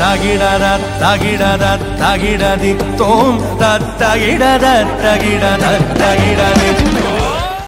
தகிடர தகிடர தகிடதி தோம் தகிடர தகிடர தகிட